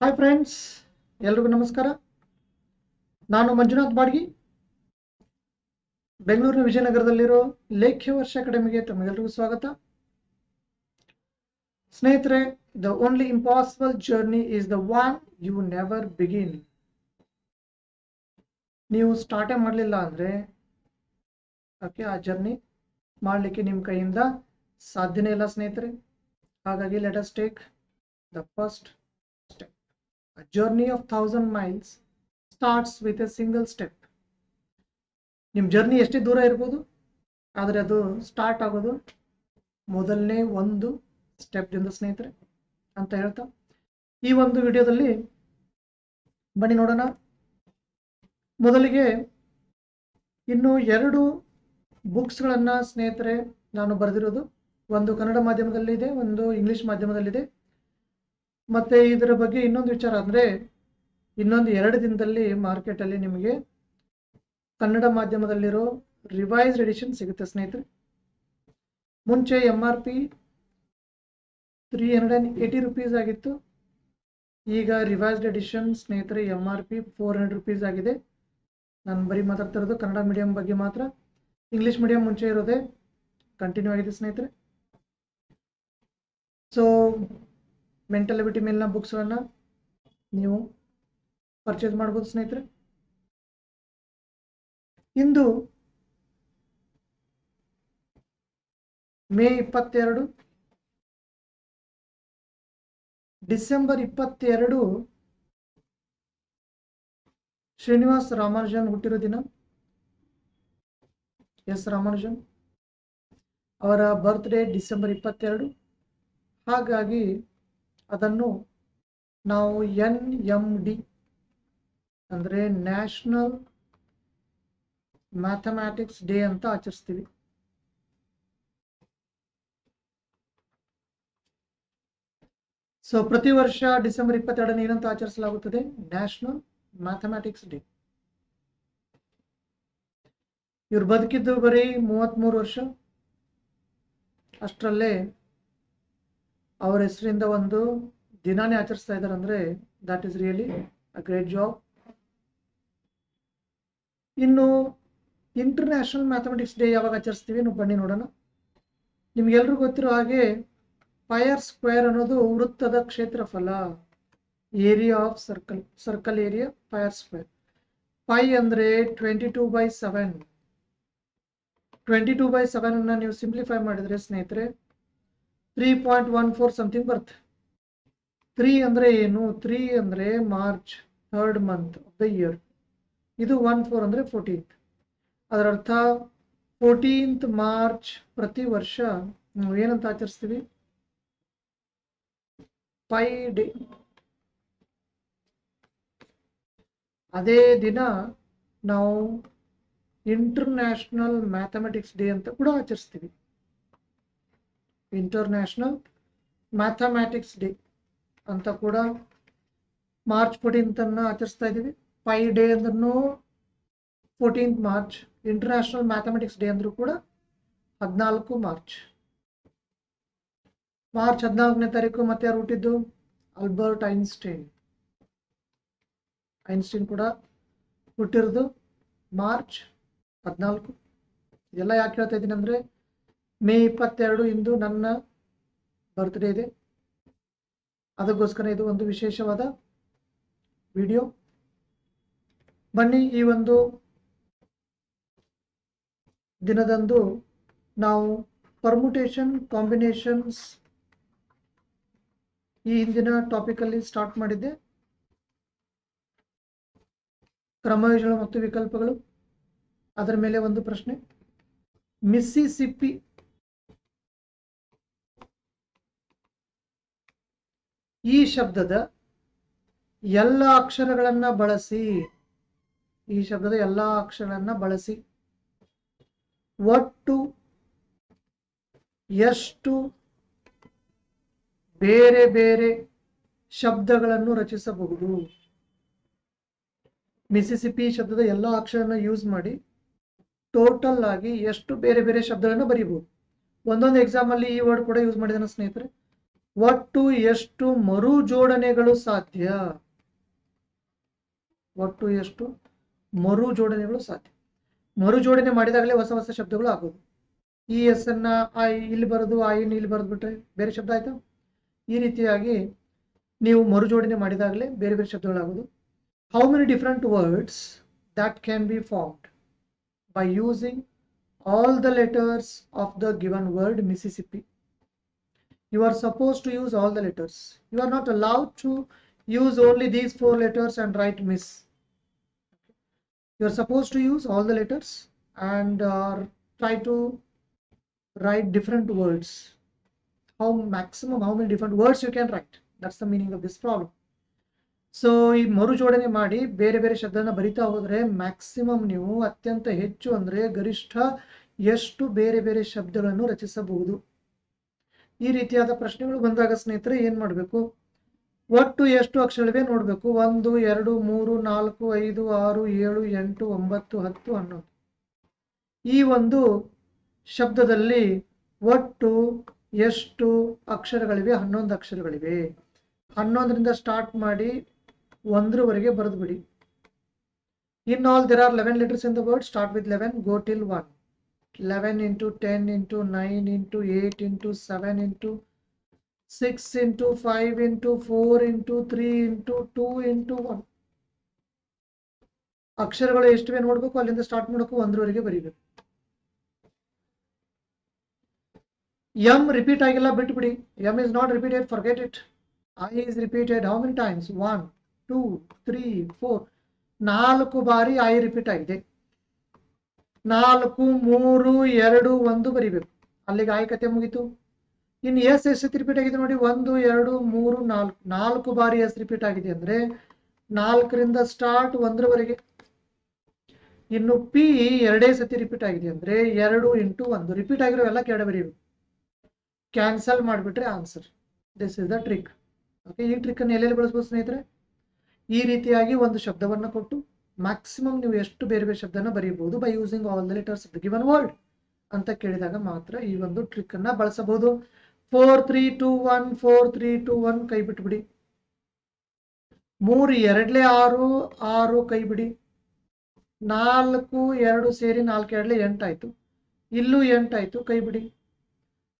Hi friends ಎಲ್ರಿಗೂ ನಮಸ್ಕಾರ. ನಾನು ಮಂಜುನಾಥ್ ಬಾಡ್ಗಿ. ಬೆಂಗಳೂರಿನ ವಿಜಯನಗರದಲ್ಲಿರೋ ಲೇಖ್ಯ ವರ್ಷ ಅಕಾಡೆಮಿಗೆ ತಮಗೆಲ್ರಿಗೂ ಸ್ವಾಗತ. ಸ್ನೇಹಿತರೆ the only impossible journey is the one you never begin ನೀವು ಸ್ಟಾರ್ಟೇ ಮಾಡಲಿಲ್ಲ ಅಂದರೆ ಓಕೆ ಆ ಜರ್ನಿ ಮಾಡಲಿಕ್ಕೆ ನಿಮ್ಮ ಕೈಯಿಂದ ಸಾಧ್ಯನೇ ಇಲ್ಲ ಸ್ನೇಹಿತರೆ. ಹಾಗಾಗಿ let us take the first A journey of thousand miles starts with a single step. ನಿಮ್ಮ ಜರ್ನಿ ಎಷ್ಟೇ ದೂರ ಇರ್ಬೋದು? ಆದರೆ ಅದು ಸ್ಟಾರ್ಟ್ ಆಗೋದು ಮೊದಲನೇ ಒಂದು ಸ್ಟೆಪ್ದಿಂದ ಸ್ನೇಹಿತರೆ ಅಂತ ಹೇಳ್ತಾ. ಈ ಒಂದು ವಿಡಿಯೋದಲ್ಲಿ ಬನ್ನಿ ನೋಡೋಣ. ಮೊದಲಿಗೆ ಇನ್ನು ಎರಡು ಬುಕ್ಸ್ಗಳನ್ನು ಸ್ನೇಹಿತರೆ ನಾನು ಬರೆದಿರೋದು. ಒಂದು ಕನ್ನಡ ಮಾಧ್ಯಮದಲ್ಲಿದೆ, ಒಂದು ಇಂಗ್ಲಿಷ್ ಮಾಧ್ಯಮದಲ್ಲಿದೆ. ಮತ್ತೆ ಇದರ ಬಗ್ಗೆ ಇನ್ನೊಂದು ವಿಚಾರ ಅಂದರೆ, ಇನ್ನೊಂದು ಎರಡು ದಿನದಲ್ಲಿ ಮಾರ್ಕೆಟಲ್ಲಿ ನಿಮಗೆ ಕನ್ನಡ ಮಾಧ್ಯಮದಲ್ಲಿರೋ ರಿವೈಸ್ಡ್ ಎಡಿಷನ್ ಸಿಗುತ್ತೆ ಸ್ನೇಹಿತರೆ. ಮುಂಚೆ M R P three hundred and eighty rupees ಆಗಿತ್ತು. ಈಗ ರಿವೈಸ್ಡ್ ಎಡಿಷನ್ ಸ್ನೇಹಿತರೆ M R P four hundred rupees ಆಗಿದೆ. ನಾನು ಬರೀ ಮಾತಾಡ್ತಿರೋದು ಕನ್ನಡ ಮೀಡಿಯಂ ಬಗ್ಗೆ ಮಾತ್ರ. ಇಂಗ್ಲೀಷ್ ಮೀಡಿಯಂ ಮುಂಚೆ ಇರೋದೇ ಕಂಟಿನ್ಯೂ ಆಗಿದೆ ಸ್ನೇಹಿತರೆ. ಸೊ ಮೆಂಟಲ್ ಎಬಿಟಿ ಮೇಲಿನ ಬುಕ್ಸ್ಗಳನ್ನು ನೀವು ಪರ್ಚೇಸ್ ಮಾಡ್ಬೋದು ಸ್ನೇಹಿತರೆ. ಇಂದು ಮೇ ಇಪ್ಪತ್ತೆರಡು ಡಿಸೆಂಬರ್ ಇಪ್ಪತ್ತೆರಡು ಶ್ರೀನಿವಾಸ್ ರಾಮಾನುಜನ್ ಹುಟ್ಟಿರೋ ದಿನ. ಎಸ್ ರಾಮಾನುಜನ್ ಅವರ ಬರ್ತ್ಡೇ ಡಿಸೆಂಬರ್ ಇಪ್ಪತ್ತೆರಡು. ಹಾಗಾಗಿ ಅದನ್ನು ನಾವು ಎನ್ ಎಂ ಡಿ ಅಂದರೆ ನ್ಯಾಷನಲ್ ಮ್ಯಾಥಮ್ಯಾಟಿಕ್ಸ್ ಡೇ ಅಂತ ಆಚರಿಸ್ತೀವಿ. ಸೊ ಪ್ರತಿ ವರ್ಷ ಡಿಸೆಂಬರ್ ಇಪ್ಪತ್ತೆರಡನೇ ಏನಂತ ಆಚರಿಸಲಾಗುತ್ತದೆ? National mathematics day. ಇವ್ರು ಬದುಕಿದ್ದು ಬರೀ ಮೂವತ್ತ್ಮೂರು ವರ್ಷ. ಅಷ್ಟರಲ್ಲೇ ಅವರ ಹೆಸರಿಂದ ಒಂದು ದಿನಾನೇ ಆಚರಿಸ್ತಾ ಇದ್ದಾರೆ ಅಂದ್ರೆ that is really a great job ಇನ್ನು ಇಂಟರ್ನ್ಯಾಷನಲ್ ಮ್ಯಾಥಮೆಟಿಕ್ಸ್ ಡೇ ಯಾವಾಗ ಆಚರಿಸ್ತೀವಿ ನೀವು ಬನ್ನಿ ನೋಡೋಣ. ನಿಮ್ಗೆಲ್ರಿಗೂ ಗೊತ್ತಿರೋ ಹಾಗೆ ಫೈರ್ ಸ್ಕ್ವೇರ್ ಅನ್ನೋದು ವೃತ್ತದ ಕ್ಷೇತ್ರಫಲ area of circle circle area pi r square pi ಅಂದರೆ twenty two by seven twenty two by seven ಅನ್ನ ನೀವು ಸಿಂಪ್ಲಿಫೈ ಮಾಡಿದ್ರೆ ಸ್ನೇಹಿತರೆ three point one four something ಬರುತ್ತೆ. ತ್ರೀ ಅಂದರೆ ಏನು? ತ್ರೀ ಅಂದರೆ March third month of the year ಇದು ಒನ್ ಫೋರ್ ಅಂದರೆ ಫೋರ್ಟೀನ್ತ್ ಅದರ ಅರ್ಥ ಫೋರ್ಟೀನ್ತ್ ಮಾರ್ಚ್ ಪ್ರತಿ ವರ್ಷ ನಾವು ಏನಂತ ಆಚರಿಸ್ತೀವಿ? ಪೈ ಡೇ ಅದೇ ದಿನ ನಾವು ಇಂಟರ್ನ್ಯಾಷನಲ್ ಮ್ಯಾಥಮೆಟಿಕ್ಸ್ ಡೇ ಅಂತ ಕೂಡ ಆಚರಿಸ್ತೀವಿ. ಇಂಟರ್ನ್ಯಾಷನಲ್ ಮ್ಯಾಥಮ್ಯಾಟಿಕ್ಸ್ ಡೇ ಅಂತ ಕೂಡ ಮಾರ್ಚ್ ಫೋರ್ಟೀನ್ತನ್ನು ಆಚರಿಸ್ತಾ ಇದ್ದೀವಿ. ಪೈ ಡೇ ಅಂದ್ರೂ fourteenth March international mathematics day ಅಂದರೂ ಕೂಡ ಹದಿನಾಲ್ಕು ಮಾರ್ಚ್ ಮಾರ್ಚ್ ಹದಿನಾಲ್ಕನೇ ತಾರೀಕು ಮತ್ತೆ ಯಾರು ಹುಟ್ಟಿದ್ದು? ಅಲ್ಬರ್ಟ್ ಐನ್ಸ್ಟೈನ್ ಐನ್ಸ್ಟೈನ್ ಕೂಡ ಹುಟ್ಟಿರೋದು ಮಾರ್ಚ್ ಹದಿನಾಲ್ಕು. ಇದೆಲ್ಲ ಯಾಕೆ ಹೇಳ್ತಾ ಇದ್ದೀನಿ ಅಂದರೆ ಮೇ ಇಪ್ಪತ್ತೆರಡು ಇಂದು ನನ್ನ ಬರ್ತ್ಡೇ ಇದೆ. ಅದಕ್ಕೋಸ್ಕರ ಇದು ಒಂದು ವಿಶೇಷವಾದ ವಿಡಿಯೋ ಬನ್ನಿ, ಈ ಒಂದು ದಿನದಂದು ನಾವು ಪರ್ಮುಟೇಷನ್ ಕಾಂಬಿನೇಷನ್ಸ್ ಈ ಹಿಂದಿನ ಟಾಪಿಕಲ್ಲಿ ಸ್ಟಾರ್ಟ್ ಮಾಡಿದ್ದೆ. ಕ್ರಮಯೋಜನೆ ಮತ್ತು ವಿಕಲ್ಪಗಳು. ಅದರ ಮೇಲೆ ಒಂದು ಪ್ರಶ್ನೆ. ಮಿಸ್ಸಿಸಿಪ್ಪಿ ಈ ಶಬ್ದದ ಎಲ್ಲ ಅಕ್ಷರಗಳನ್ನ ಬಳಸಿ, ಈ ಶಬ್ದದ ಎಲ್ಲ ಅಕ್ಷರಗಳನ್ನ ಬಳಸಿ. ಒಟ್ಟು, ಎಷ್ಟು, ಬೇರೆ ಬೇರೆ ಶಬ್ದಗಳನ್ನು ರಚಿಸಬಹುದು. ಮಿಸಿಸಿಪಿ ಶಬ್ದದ ಎಲ್ಲ ಅಕ್ಷರನ ಯೂಸ್ ಮಾಡಿ ಟೋಟಲ್ ಆಗಿ ಎಷ್ಟು ಬೇರೆ ಬೇರೆ ಶಬ್ದಗಳನ್ನು ಬರೀಬಹುದು. ಒಂದೊಂದು ಎಕ್ಸಾಮ್ ಅಲ್ಲಿ ಈ ವರ್ಡ್ ಕೂಡ ಯೂಸ್ ಮಾಡಿದ ಸ್ನೇಹಿತರೆ. ಒಟ್ಟು ಎಷ್ಟು ಮರು ಜೋಡಣೆಗಳು ಸಾಧ್ಯ? ಒಟ್ಟು ಎಷ್ಟು ಮರು ಜೋಡಣೆಗಳು ಸಾಧ್ಯ? ಮರು ಜೋಡಣೆ ಮಾಡಿದಾಗಲೇ ಹೊಸ ಹೊಸ ಶಬ್ದಗಳು ಆಗೋದು. ಈ ಎಸ್ ಅನ್ನ ಐ ಇಲ್ಲಿ ಬರೋದು, ಐ ಇಲ್ಲಿ ಬರೆದು ಬಿಟ್ರೆ ಬೇರೆ ಶಬ್ದ ಆಯ್ತಾ? ಈ ರೀತಿಯಾಗಿ ನೀವು ಮರು ಜೋಡಣೆ ಮಾಡಿದಾಗಲೇ ಬೇರೆ ಬೇರೆ ಶಬ್ದಗಳಾಗೋದು. How many different words that can be formed? By using all the letters of the given word Mississippi. You are supposed to use all the letters. You are not allowed to use only these four letters and write Miss. You are supposed to use all the letters and uh, try to write different words. How maximum, how many different words you can write. That's the meaning of this problem. So ಈ ಮರು ಜೋಡಣೆ ಮಾಡಿ ಬೇರೆ ಬೇರೆ ಶಬ್ದನ ಬರಿತಾ ಹೋದ್ರೆ maximum ನೀವು ಅತ್ಯಂತ ಹೆಚ್ಚು ಅಂದ್ರೆ ಗರಿಷ್ಠ ಎಷ್ಟು ಬೇರೆ ಬೇರೆ ಶಬ್ದಗಳನ್ನು ರಚಿಸಬಹುದು ಈ ರೀತಿಯಾದ ಪ್ರಶ್ನೆಗಳು ಬಂದಾಗ ಸ್ನೇಹಿತರೆ, ಏನ್ ಮಾಡಬೇಕು? ಒಟ್ಟು ಎಷ್ಟು ಅಕ್ಷರಗಳಿವೆ ನೋಡಬೇಕು? ಒಂದು, ಎರಡು, ಮೂರು, ನಾಲ್ಕು, ಐದು, ಆರು, ಏಳು, ಎಂಟು, ಒಂಬತ್ತು, ಹತ್ತು, ಹನ್ನೊಂದು. ಈ ಒಂದು ಶಬ್ದದಲ್ಲಿ ಒಟ್ಟು ಎಷ್ಟು ಅಕ್ಷರಗಳಿವೆ? ಹನ್ನೊಂದು ಅಕ್ಷರಗಳಿವೆ. ಹನ್ನೊಂದರಿಂದ ಸ್ಟಾರ್ಟ್ ಮಾಡಿ ಒಂದರವರೆಗೆ ಬರೆದು ಬಿಡಿ in all there are eleven letters in the word start with eleven go till one eleven into ten into nine into eight into seven into six into five into four into three into two into one ಅಕ್ಷರಗಳು ಎಷ್ಟಿವೆ ನೋಡ್ಬೇಕು, ಅಲ್ಲಿಂದ start ಮಾಡಬೇಕು ಒಂದರವರೆಗೆ ಬರೀಬೇಕು. M repeat ಆಗಿಲ್ಲ, ಬಿಟ್ಬಿಡಿ. M is not repeated forget it I is repeated how many times one two three four ನಾಲ್ಕು ಬಾರಿ ಐ ರಿಪೀಟ್ ಆಗಿದೆ. ನಾಲ್ಕು, ಮೂರು, ಎರಡು, ಒಂದು ಬರಿಬೇಕು. ಅಲ್ಲಿಗೆ ಆಯ್ಕತೆ ಮುಗೀತು. ಇನ್ನು ಎಸ್ ಎಷ್ಟು ರಿಪೀಟ್ ಆಗಿದೆ ನೋಡಿ. ಒಂದು, ಎರಡು, ಮೂರು, ನಾಲ್ಕು. ನಾಲ್ಕು ಬಾರಿ ಎಸ್ ರಿಪೀಟ್ ಆಗಿದೆ ಅಂದ್ರೆ ನಾಲ್ಕರಿಂದ ಸ್ಟಾರ್ಟ್ ಒಂದರವರೆಗೆ. ಇನ್ನು ಪಿ ಎರಡೇ ಸತಿ ರಿಪೀಟ್ ಆಗಿದೆ ಅಂದ್ರೆ ಎರಡು ಇಂಟು ಒಂದು. ರಿಪೀಟ್ ಆಗಿರೋ ಎಲ್ಲ ಕೆಡ ಬರೀಬೇಕು ಕ್ಯಾನ್ಸಲ್ ಮಾಡಿಬಿಟ್ರೆ answer. This is the trick okay ಈ ಟ್ರಿಕ್ ಅನ್ನು ಎಲ್ಲೆಲ್ಲಿ ಬಳಸ್ಬೋದು ಸ್ನೇಹಿತರೆ? ಈ ರೀತಿಯಾಗಿ ಒಂದು ಶಬ್ದವನ್ನು ಕೊಟ್ಟು ಮ್ಯಾಕ್ಸಿಮಮ್ ನೀವು ಎಷ್ಟು ಬೇರೆ ಬೇರೆ ಶಬ್ದನ ಬರೀಬಹುದು by using all the letters of the given word ಅಂತ ಕೇಳಿದಾಗ ಮಾತ್ರ ಈ ಒಂದು ಟ್ರಿಕ್ ಅನ್ನ ಬಳಸಬಹುದು. Four three two one four three two one ಕೈ ಬಿಟ್ಬಿಡಿ ಮೂರು ಎರಡ್ಲೆ ಆರು ಆರು ಕೈ ಬಿಡಿ. ನಾಲ್ಕು, ಎರಡು ಸೇರಿ ನಾಲ್ಕು ಎರಡ್ಲೆ ಎಂಟಾಯ್ತು. ಇಲ್ಲೂ ಎಂಟಾಯ್ತು, ಕೈ ಬಿಡಿ.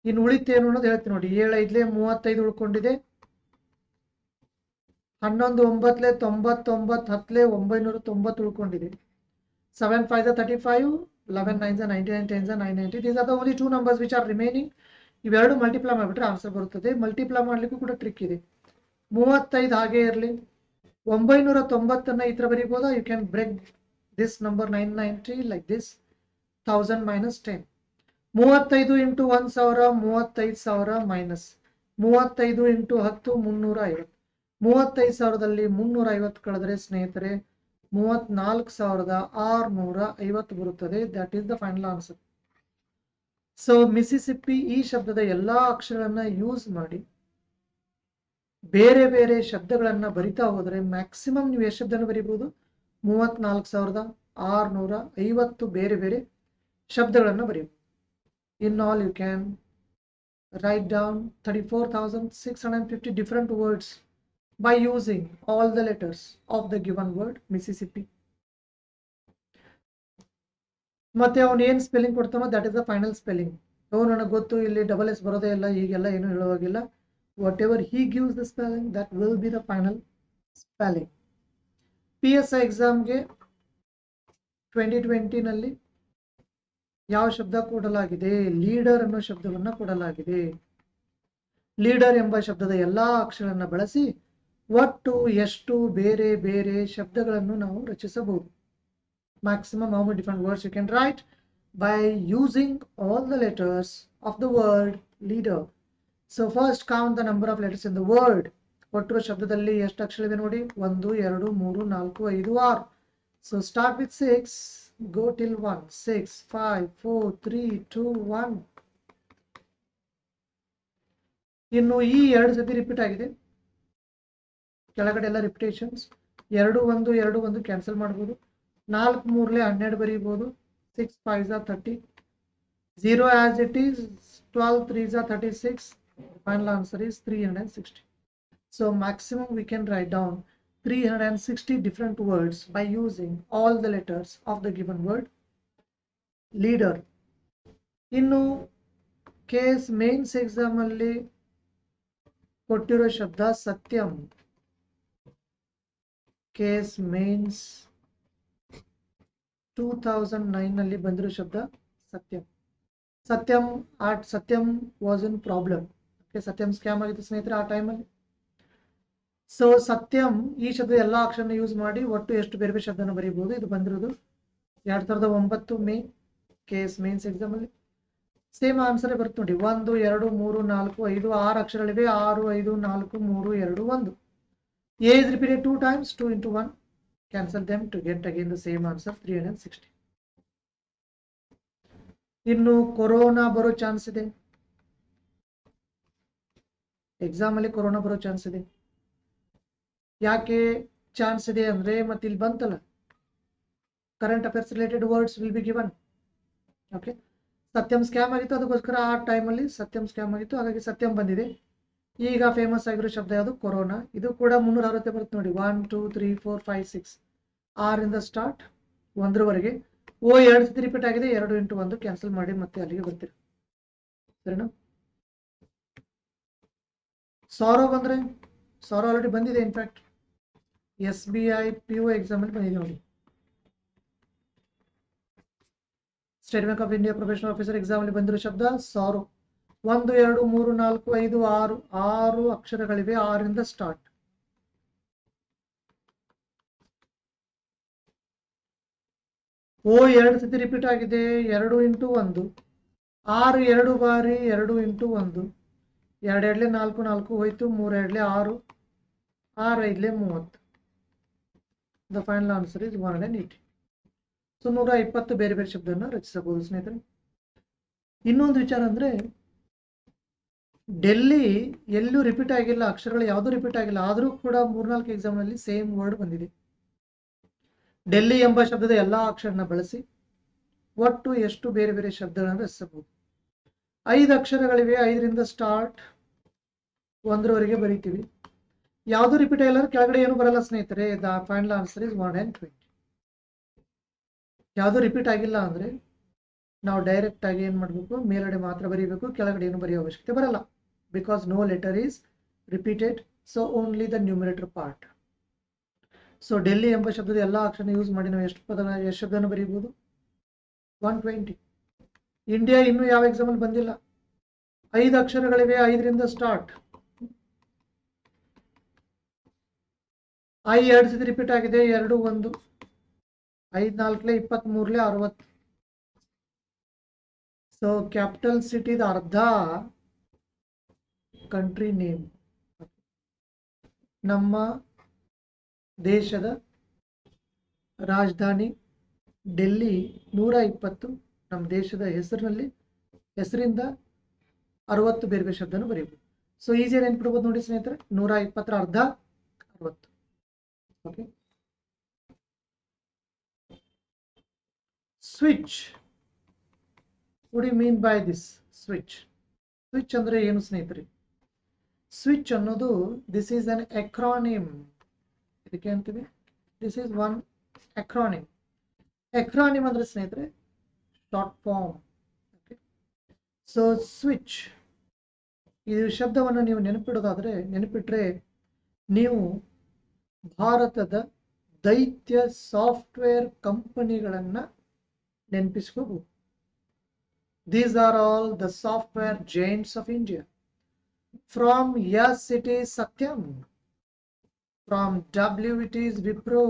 ಇನ್ನು ಉಳಿತೇನು ಅನ್ನೋದು ಹೇಳ್ತೀನಿ ನೋಡಿ. ಏಳು ಐದ್ಲೆ ಮೂವತ್ತೈದು ಉಳ್ಕೊಂಡಿದೆ. ಹನ್ನೊಂದು, ಒಂಬತ್ತಲೆ ತೊಂಬತ್ತೊಂಬತ್ತು ಹತ್ತಲೆ, ಒಂಬೈನೂರ, ತೊಂಬತ್ತು ಉಳ್ಕೊಂಡಿದೆ. Seven five the thirty five eleven nine the ninety nine ten the nine ninety these are the only two numbers which are remaining ಇವೆರಡು ಮಲ್ಟಿಪ್ಲೈ ಮಾಡಿಬಿಟ್ರೆ ಆನ್ಸರ್ ಬರುತ್ತದೆ. ಮಲ್ಟಿಪ್ಲೈ ಮಾಡಲಿಕ್ಕೂ ಕೂಡ ಟ್ರಿಕ್ ಇದೆ. ಮೂವತ್ತೈದು ಹಾಗೆ ಇರಲಿ. ಒಂಬೈನೂರ ತೊಂಬತ್ತನ್ನು ಈ ಥರ ಬರೀಬೋದಾ? You can break this number nine ninety like this thousand minus ten ಮೂವತ್ತೈದು ಇಂಟು ಒಂದು ಸಾವಿರ, ಮೂವತ್ತೈದು ಸಾವಿರ ಮೈನಸ್ ಮೂವತ್ತೈದು ಇಂಟು ಹತ್ತು, ಮುನ್ನೂರ ಐವತ್ತು. ಮೂವತ್ತೈದು ಸಾವಿರದಲ್ಲಿ ಮುನ್ನೂರ ಐವತ್ತು ಕಳೆದ್ರೆ ಸ್ನೇಹಿತರೆ ಮೂವತ್ನಾಲ್ಕು ಸಾವಿರದ ಆರ್ನೂರ ಐವತ್ತು ಬರುತ್ತದೆ. That is the final answer so Mississippi ಈ ಶಬ್ದದ ಎಲ್ಲಾ ಅಕ್ಷರಗಳನ್ನ ಯೂಸ್ ಮಾಡಿ ಬೇರೆ ಬೇರೆ ಶಬ್ದಗಳನ್ನ ಬರಿತಾ ಹೋದ್ರೆ ಮ್ಯಾಕ್ಸಿಮಮ್ ನೀವು ಎಷ್ಟು ಶಬ್ದನ ಬರಿಬಹುದು? ಮೂವತ್ನಾಲ್ಕು ಸಾವಿರದ ಆರ್ನೂರ ಐವತ್ತು ಬೇರೆ ಬೇರೆ ಶಬ್ದಗಳನ್ನ ಬರೀಬಹುದು. In all you can write down 34,650 different words. By using all the letters of the given word, Mississippi. ಮತ್ತೆ ಅವನು ಏನು spelling ಕೊಡ್ತಾನೋ that is the final spelling ಓ, ನನಗೆ ಗೊತ್ತು, ಇಲ್ಲಿ ಡಬಲ್ ಎಸ್ ಬರೋದೇ ಇಲ್ಲ, ಹೀಗೆಲ್ಲ ಏನು ಹೇಳುವಾಗಿಲ್ಲ whatever he gives the spelling that will be the final spelling P S I ಎಕ್ಸಾಮ್ಗೆ ಟ್ವೆಂಟಿ ಟ್ವೆಂಟಿನಲ್ಲಿ ಯಾವ ಶಬ್ದ ಕೊಡಲಾಗಿದೆ? ಲೀಡರ್ ಅನ್ನೋ ಶಬ್ದವನ್ನು ಕೊಡಲಾಗಿದೆ. ಲೀಡರ್ ಎಂಬ ಶಬ್ದದ ಎಲ್ಲಾ ಅಕ್ಷರಗಳನ್ನ ಬಳಸಿ ಒಟ್ಟು ಎಷ್ಟು ಬೇರೆ ಬೇರೆ ಶಬ್ದಗಳನ್ನು ನಾವು ರಚಿಸಬಹುದು. Maximum how many different words you can write by using all the letters of the word leader so first count the number of letters in the word ಕೊಟ್ಟಿರೋ ಶಬ್ದದಲ್ಲಿ ಎಷ್ಟು ಅಕ್ಷರವಿದೆ ನೋಡಿ? ಒಂದು, ಎರಡು, ಮೂರು, ನಾಲ್ಕು, ಐದು, ಆರು. So start with six go till one six five four three two one ಇನ್ನು ಈ ಎರಡು ಸತಿ ರಿಪೀಟ್ ಆಗಿದೆ. ಕೆಳಗಡೆ ಎಲ್ಲ ರಿಪಿಟೇಷನ್ಸ್ ಎರಡು ಒಂದು ಎರಡು ಒಂದು ಕ್ಯಾನ್ಸಲ್ ಮಾಡ್ಬೋದು. ನಾಲ್ಕು ಮೂರಲೆ ಹನ್ನೆರಡು ಬರೀಬೋದು. Six five Jha thirty zero as it is twelve three Jha thirty six Final sixty so 360. We maximum write down three down 360 different words by using all the letters of the given word leader ಇನ್ನು ಕೇಸ್ mains ಎಕ್ಸಾಮಲ್ಲಿ ಕೊಟ್ಟಿರೋ ಶಬ್ದ Satyam. K S mains two thousand nine ಅಲ್ಲಿ ಬಂದಿರೋ ಶಬ್ದ ಸತ್ಯಂ. ಸತ್ಯಂ ಆ Satyam was in problem okay Satyam scam ಆಗಿತ್ತು ಸ್ನೇಹಿತರೆ ಆ ಟೈಮಲ್ಲಿ ಸೊ ಸತ್ಯಂ ಈ ಶಬ್ದ ಎಲ್ಲ ಆಕ್ಷನ್ ಯೂಸ್ ಮಾಡಿ ಒಟ್ಟು ಎಷ್ಟು ಬೇರೆ ಬೇರೆ ಶಬ್ದನ ಬರೀಬಹುದು? ಇದು ಬಂದಿರೋದು ಎರಡ್ ಸಾವಿರದ ಒಂಬತ್ತು May K S mains exam ಅಲ್ಲಿ. ಸೇಮ್ ಆನ್ಸರ್ ಬರುತ್ತೆ ನೋಡಿ. ಒಂದು, ಎರಡು, ಮೂರು, ನಾಲ್ಕು, ಐದು, ಆರು ಅಕ್ಷರಗಳಿವೆ. ಆರು, ಐದು, ನಾಲ್ಕು, ಮೂರು, ಎರಡು, ಒಂದು. Is repeated two times two into one cancel them to get again the same answer three sixty ಇನ್ನು ಕೊರೋನಾ ಬರೋ ಚಾನ್ಸ್ ಇದೆ. ಎಕ್ಸಾಮ್ ಅಲ್ಲಿ ಕೊರೋನಾ ಬರೋ ಚಾನ್ಸ್ ಇದೆ. ಯಾಕೆ ಚಾನ್ಸ್ ಇದೆ ಅಂದ್ರೆ ಮತ್ತೆ ಇಲ್ಲಿ ಬಂತಲ್ಲ? Current affairs related words will be given okay Satyam scam ಆಗಿತ್ತು, ಅದಕ್ಕೋಸ್ಕರ ಆ ಟೈಮಲ್ಲಿ ಸತ್ಯಂ ಸ್ಕ್ಯಾಮ್ ಆಗಿತ್ತು, ಹಾಗಾಗಿ ಸತ್ಯಂ ಬಂದಿದೆ. ಈಗ ಫೇಮಸ್ ಆಗಿರೋ ಶಬ್ದ ಯಾವುದು? ಕೊರೋನಾ. ಇದು ಕೂಡ ಮುನ್ನೂರ ಅರವತ್ತೆ ಬರುತ್ತೆ ನೋಡಿ. One two three four five six ಆರಿಂದ start ಒಂದರವರೆಗೆ. ಓ, ಎರಡು ಸತಿ ರಿಪೀಟ್ ಆಗಿದೆ. ಎರಡು ಇಂಟು ಒಂದು ಕ್ಯಾನ್ಸಲ್ ಮಾಡಿ ಮತ್ತೆ ಅಲ್ಲಿಗೆ ಬರ್ತೀರಿ? ಸರಿನಾ? ಸಾರೋ ಬಂದ್ರೆ? ಸಾರೋ ಆಲ್ರೆಡಿ ಬಂದಿದೆ in fact S B I P O exam ಅಲ್ಲಿ ಬಂದಿದೆ ನೋಡಿ. State Bank of India professional officer exam ಅಲ್ಲಿ ಬಂದಿರೋ ಶಬ್ದ ಸಾರೋ. ಒಂದು, ಎರಡು, ಮೂರು, ನಾಲ್ಕು, ಐದು, ಆರು ಆರು ಅಕ್ಷರಗಳಿವೆ, ಆರಿಂದ ಸ್ಟಾರ್ಟ್ ಓ, ಎರಡು ಸತಿ ರಿಪೀಟ್ ಆಗಿದೆ. ಎರಡು ಇಂಟು ಒಂದು. ಆರು, ಎರಡು ಬಾರಿ, ಎರಡು ಇಂಟು ಒಂದು. ಎರಡು ಎರಡ್ಲೆ ನಾಲ್ಕು ನಾಲ್ಕು ಹೋಯ್ತು. ಮೂರು ಎರಡ್ಲೆ ಆರು. ಆರು ಐದ್ಲೆ ಮೂವತ್ತು. The final answer is one and eighty so, ನೂರ ಇಪ್ಪತ್ತು ಬೇರೆ ಬೇರೆ ಶಬ್ದವನ್ನು ರಚಿಸಬಹುದು ಸ್ನೇಹಿತರೆ. ಇನ್ನೊಂದು ವಿಚಾರ ಅಂದ್ರೆ ಡೆಲ್ಲಿ ಎಲ್ಲೂ ರಿಪೀಟ್ ಆಗಿಲ್ಲ, ಅಕ್ಷರಗಳು ಯಾವುದೂ ರಿಪೀಟ್ ಆಗಿಲ್ಲ, ಆದರೂ ಕೂಡ ಮೂರ್ನಾಲ್ಕು ಎಕ್ಸಾಮ್ನಲ್ಲಿ ಸೇಮ್ ವರ್ಡ್ ಬಂದಿದೆ. ಡೆಲ್ಲಿ ಎಂಬ ಶಬ್ದದ ಎಲ್ಲಾ ಅಕ್ಷರನ ಬಳಸಿ, ಒಟ್ಟು ಎಷ್ಟು ಬೇರೆ ಬೇರೆ ಶಬ್ದಗಳನ್ನು ರಚಿಸಬಹುದು. ಐದು ಅಕ್ಷರಗಳಿವೆ, ಐದರಿಂದ ಸ್ಟಾರ್ಟ್ ಒಂದರವರೆಗೆ ಬರೀತೀವಿ. ಯಾವುದು ರಿಪೀಟ್ ಆಗಿಲ್ಲ ಕೆಳಗಡೆ ಏನು ಬರಲ್ಲ ಸ್ನೇಹಿತರೆ the final answer is one and twenty ಯಾವುದು ರಿಪೀಟ್ ಆಗಿಲ್ಲ ಅಂದ್ರೆ ನಾವು ಡೈರೆಕ್ಟ್ ಆಗಿ ಏನ್ ಮಾಡಬೇಕು? ಮೇಲಡೆ ಮಾತ್ರ ಬರೀಬೇಕು, ಕೆಳಗಡೆ ಏನು ಬರೆಯೋ ಅವಶ್ಯಕತೆ ಬರಲ್ಲ. Because no letter is repeated, so only the numerator part. So Delhi ಎಂಬ ಶಬ್ದದ ಎಲ್ಲ ಅಕ್ಷರನ ಯೂಸ್ ಮಾಡಿ ನಾವು ಎಷ್ಟು ಪದನ ಎಷ್ಟು ಶಬ್ದನ ಬರೀಬಹುದು? ಒನ್ ಟ್ವೆಂಟಿ ಇಂಡಿಯಾ ಇನ್ನೂ ಯಾವ ಎಕ್ಸಾಮಲ್ಲಿ ಬಂದಿಲ್ಲ? ಐದು ಅಕ್ಷರಗಳಿವೆ, ಐದರಿಂದ ಸ್ಟಾರ್ಟ್ ಐ ಎರಡು ಸತಿ ರಿಪೀಟ್ ಆಗಿದೆ, ಎರಡು, ಒಂದು. ಐದ್, ನಾಲ್ಕಲೆ ಇಪ್ಪತ್ತ್ ಅರವತ್ತು. ಸೊ ಕ್ಯಾಪಿಟಲ್ ಸಿಟಿದ ಅರ್ಧ ಕಂಟ್ರಿ ನೇಮ್ ನಮ್ಮ ದೇಶದ ರಾಜಧಾನಿ ಡೆಲ್ಲಿ ನೂರ ಇಪ್ಪತ್ತು, ನಮ್ಮ ದೇಶದ ಹೆಸರಿನಲ್ಲಿ, ಹೆಸರಿಂದ ಅರವತ್ತು ಬೇರೆ ಬೇರೆ ಶಬ್ದನ ಬರೀಬಹುದು ಸೊ ಈಸಿಯಾಗಿ ನೆನ್ಪಿಡ್ಬೋದು ನೋಡಿ ಸ್ನೇಹಿತರೆ, ನೂರ ಇಪ್ಪತ್ತರ ಅರ್ಧ ಅರವತ್ತು. Okay switch would you mean by this switch switch ಅಂದ್ರೆ ಏನು ಸ್ನೇಹಿತರೆ? ಸ್ವಿಚ್ ಅನ್ನೋದು ದಿಸ್ ಈಸ್ ಅನ್ ಎಕ್ರಾನಿಮ್ ಇದಕ್ಕೆ ಅಂತೀವಿ? This is one acronym acronym ಅಂದರೆ ಸ್ನೇಹಿತರೆ ಶಾರ್ಟ್ ಫಾರ್ಮ್ ಸೊ ಸ್ವಿಚ್ ಈ ಶಬ್ದವನ್ನು ನೀವು ನೆನಪಿಡೋದಾದ್ರೆ, ನೆನಪಿಟ್ರೆ, ನೀವು ಭಾರತದ ದೈತ್ಯ ಸಾಫ್ಟ್ವೇರ್ ಕಂಪನಿಗಳನ್ನು ನೆನಪಿಸ್ಕೋಬಹುದು. These are all the software giants of India from S it is Satyam from W it is Wipro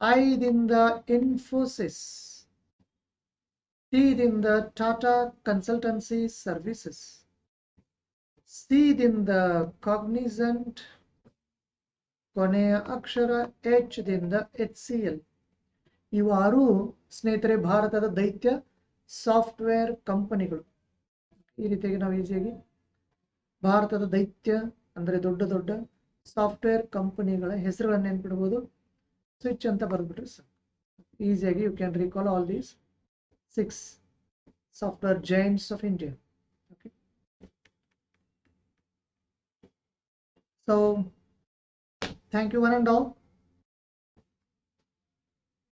ಐದಿಂದ Infosys ಟಿದಿಂದ ಟಾಟಾ ಕನ್ಸಲ್ಟೆನ್ಸಿ ಸರ್ವಿಸಸ್ ಸಿದಿಂದ ಕಾಗ್ನಿಸೆಂಟ್ ಕೊನೆಯ ಅಕ್ಷರ ಎಚ್ ದಿಂದ ಎಚ್ ಸಿ ಎಲ್ ಇವು ಆರು ಸ್ನೇಹಿತರೆ, ಭಾರತದ ದೈತ್ಯ ಸಾಫ್ಟ್ವೇರ್ ಕಂಪನಿಗಳು ಈ ರೀತಿಯಾಗಿ ನಾವು ಈಸಿಯಾಗಿ ಭಾರತದ ದೈತ್ಯ ಅಂದರೆ ದೊಡ್ಡ ದೊಡ್ಡ ಸಾಫ್ಟ್ವೇರ್ ಕಂಪನಿಗಳ ಹೆಸರುಗಳನ್ನು ನೆನ್ಪಿಡ್ಬೋದು. ಸ್ವಿಚ್ ಅಂತ ಬರೆದ್ಬಿಟ್ರೆ ಸರ್ ಈಸಿಯಾಗಿ you can recall all these six software giants of India okay so thank you one and all